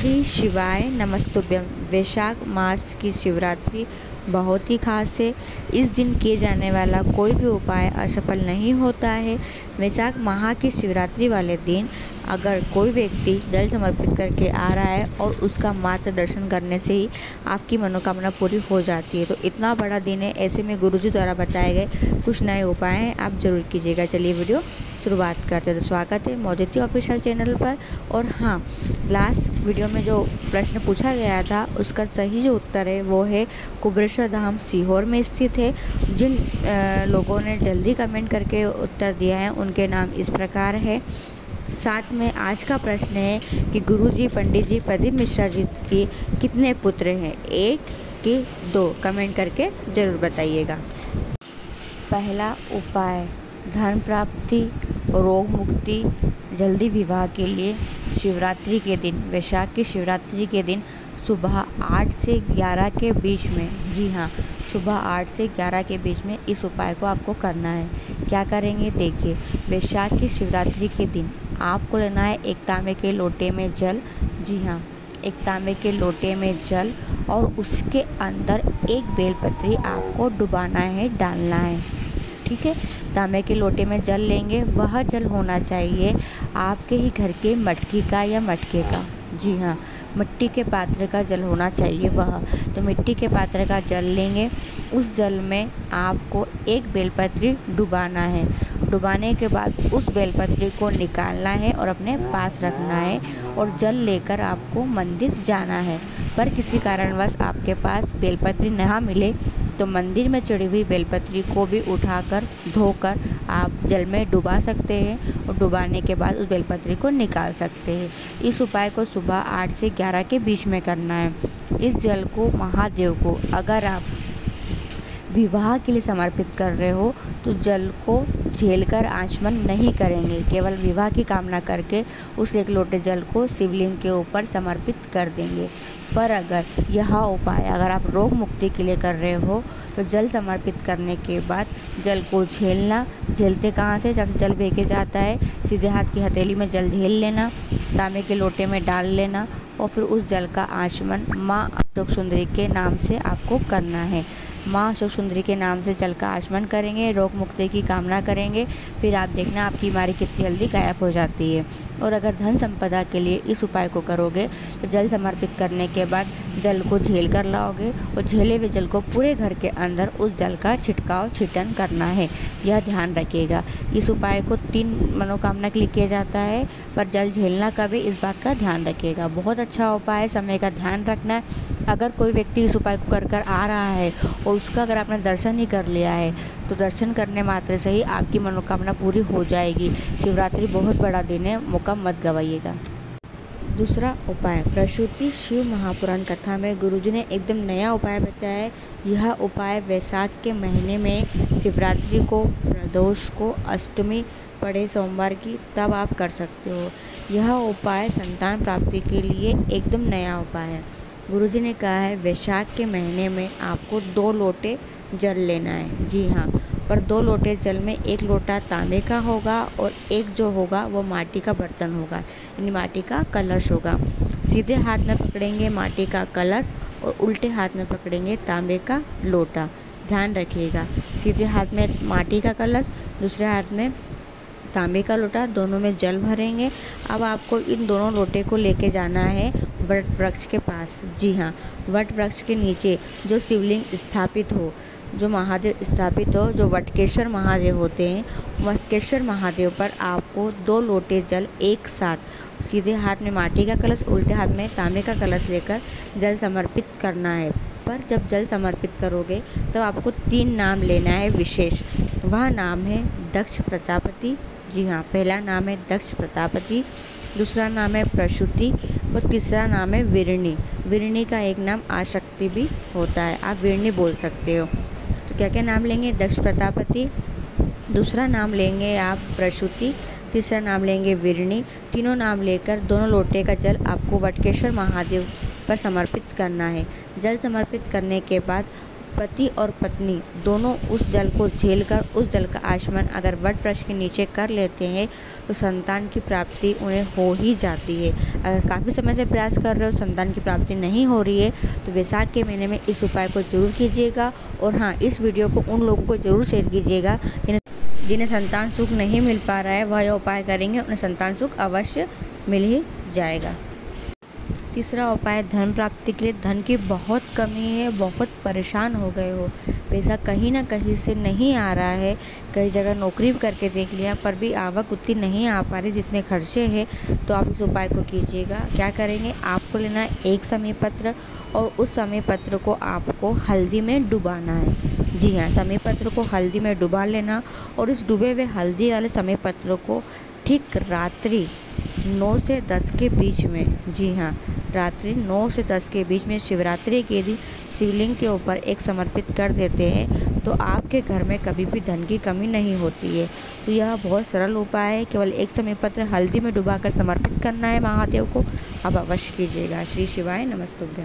श्री शिवाय नमस्तुभ्यम वैशाख मास की शिवरात्रि बहुत ही खास है। इस दिन किए जाने वाला कोई भी उपाय असफल नहीं होता है। वैशाख माह की शिवरात्रि वाले दिन अगर कोई व्यक्ति जल समर्पित करके आ रहा है और उसका मात्र दर्शन करने से ही आपकी मनोकामना पूरी हो जाती है तो इतना बड़ा दिन है, ऐसे में गुरुजी द्वारा बताए गए कुछ नए उपाय हैं, आप ज़रूर कीजिएगा। चलिए वीडियो शुरुआत करते हैं। तो स्वागत है मोदिती ऑफिशियल चैनल पर। और हाँ लास्ट वीडियो में जो प्रश्न पूछा गया था, उसका सही जो उत्तर है वो है कुबरेश्वर धाम सीहोर में स्थित है। जिन लोगों ने जल्दी कमेंट करके उत्तर दिया है, उनके नाम इस प्रकार है। साथ में आज का प्रश्न है कि गुरुजी पंडित जी प्रदीप मिश्रा जी के कितने पुत्र हैं? एक कि दो? कमेंट करके ज़रूर बताइएगा। पहला उपाय, धन प्राप्ति, रोग मुक्ति, जल्दी विवाह के लिए शिवरात्रि के दिन, वैशाख की शिवरात्रि के दिन, सुबह आठ से ग्यारह के बीच में। जी हाँ सुबह आठ से ग्यारह के बीच में इस उपाय को आपको करना है। क्या करेंगे? देखिए, वैशाख की शिवरात्रि के दिन आपको लेना है एक तांबे के लोटे में जल। जी हाँ एक तांबे के लोटे में जल और उसके अंदर एक बेलपत्री आपको डुबाना है, डालना है। ठीक है? तांबे के लोटे में जल लेंगे, वह जल होना चाहिए आपके ही घर के मटकी का या मटके का। जी हाँ मिट्टी के पात्र का जल होना चाहिए वह। तो मिट्टी के पात्र का जल लेंगे। उस जल में आपको एक बेलपत्री डुबाना है। डुबाने के बाद उस बेलपत्री को निकालना है और अपने पास रखना है और जल लेकर आपको मंदिर जाना है। पर किसी कारणवश आपके पास बेलपत्री ना मिले तो मंदिर में चढ़ी हुई बेलपत्री को भी उठाकर, धोकर आप जल में डुबा सकते हैं और डुबाने के बाद उस बेलपत्री को निकाल सकते हैं। इस उपाय को सुबह आठ से ग्यारह के बीच में करना है। इस जल को महादेव को, अगर आप विवाह के लिए समर्पित कर रहे हो तो जल को झेल कर आचमन नहीं करेंगे। केवल विवाह की कामना करके उस एक लोटे जल को शिवलिंग के ऊपर समर्पित कर देंगे। पर अगर यह उपाय अगर आप रोग मुक्ति के लिए कर रहे हो तो जल समर्पित करने के बाद जल को झेलना, झेलते कहाँ से? जैसे जल भेके जाता है, सीधे हाथ की हथेली में जल झेल लेना, तांबे के लोटे में डाल लेना, और फिर उस जल का आचमन माँ अशोक सुंदरी के नाम से आपको करना है। माँ अशोक सुंदरी के नाम से जल का आचमन करेंगे, रोग मुक्ति की कामना करेंगे। फिर आप देखना आपकी बीमारी कितनी जल्दी गायब हो जाती है। और अगर धन संपदा के लिए इस उपाय को करोगे तो जल समर्पित करने के बाद जल को झेल कर लाओगे और झेले हुए जल को पूरे घर के अंदर उस जल का छिटकाव छिटन करना है। यह ध्यान रखिएगा। इस उपाय को तीन मनोकामना के लिए किया जाता है, पर जल झेलना का भी इस बात का ध्यान रखिएगा। बहुत अच्छा उपाय समय का ध्यान रखना। है अगर कोई व्यक्ति इस उपाय को कर कर आ रहा है और उसका अगर आपने दर्शन ही कर लिया है तो दर्शन करने मात्र से ही आपकी मनोकामना पूरी हो जाएगी। शिवरात्रि बहुत बड़ा दिन है, मौका मत गवाइएगा। दूसरा उपाय, प्रसूति शिव महापुराण कथा में गुरुजी ने एकदम नया उपाय बताया है। यह उपाय वैसाख के महीने में शिवरात्रि को, प्रदोष को, अष्टमी पड़े सोमवार की, तब आप कर सकते हो। यह उपाय संतान प्राप्ति के लिए एकदम नया उपाय है। गुरुजी ने कहा है, वैशाख के महीने में आपको दो लोटे जल लेना है। जी हाँ पर दो लोटे जल में एक लोटा तांबे का होगा और एक जो होगा वो माटी का बर्तन होगा, यानी माटी का कलश होगा। सीधे हाथ में पकड़ेंगे माटी का कलश और उल्टे हाथ में पकड़ेंगे तांबे का लोटा। ध्यान रखिएगा, सीधे हाथ में माटी का कलश, दूसरे हाथ में तांबे का लोटा, दोनों में जल भरेंगे। अब आपको इन दोनों लोटे को लेके जाना है वट वृक्ष के पास। जी हाँ वट वृक्ष के नीचे जो शिवलिंग स्थापित हो, जो महादेव स्थापित हो, जो वटकेश्वर महादेव होते हैं, वटकेश्वर महादेव पर आपको दो लोटे जल एक साथ, सीधे हाथ में माटी का कलश, उल्टे हाथ में तांबे का कलश लेकर जल समर्पित करना है। पर जब जल समर्पित करोगे, तब तो आपको तीन नाम लेना है विशेष। वह नाम है दक्ष प्रजापति। जी हाँ पहला नाम है दक्ष प्रतापति दूसरा नाम है प्रसूति और तीसरा नाम है विरणी विरणी का एक नाम आशक्ति भी होता है। आप विरणी बोल सकते हो। तो क्या क्या नाम लेंगे? दक्ष प्रतापति। दूसरा नाम लेंगे आप प्रसूति। तीसरा नाम लेंगे विरणी तीनों नाम लेकर दोनों लोटे का जल आपको वटकेश्वर महादेव पर समर्पित करना है। जल समर्पित करने के बाद पति और पत्नी दोनों उस जल को झेल कर उस जल का आचमन अगर वट वृक्ष के नीचे कर लेते हैं तो संतान की प्राप्ति उन्हें हो ही जाती है। अगर काफ़ी समय से प्रयास कर रहे हो, संतान की प्राप्ति नहीं हो रही है तो वैसाख के महीने में इस उपाय को ज़रूर कीजिएगा और हाँ इस वीडियो को उन लोगों को ज़रूर शेयर कीजिएगा जिन्हें जिन्हें संतान सुख नहीं मिल पा रहा है। वह यह उपाय करेंगे, उन्हें संतान सुख अवश्य मिल ही जाएगा। तीसरा उपाय, धन प्राप्ति के लिए धन की बहुत कमी है, बहुत परेशान हो गए हो। पैसा कहीं ना कहीं से नहीं आ रहा है, कई जगह नौकरी भी करके देख लिया, पर भी आवक उतनी नहीं आ पा रही जितने खर्चे हैं। तो आप इस उपाय को कीजिएगा। क्या करेंगे? आपको लेना एक समय पत्र और उस समय पत्र को आपको हल्दी में डुबाना है। जी हाँ समय पत्र को हल्दी में डुबा लेना और इस डूबे हुए हल्दी वाले समय पत्र को ठीक रात्रि नौ से दस के बीच में। जी हाँ रात्रि नौ से दस के बीच में शिवरात्रि के दिन शिवलिंग के ऊपर एक समर्पित कर देते हैं तो आपके घर में कभी भी धन की कमी नहीं होती है। तो यह बहुत सरल उपाय है, केवल एक समय पत्र हल्दी में डुबाकर समर्पित करना है महादेव को। अब अवश्य कीजिएगा। श्री शिवाय नमस्तुभ्यम।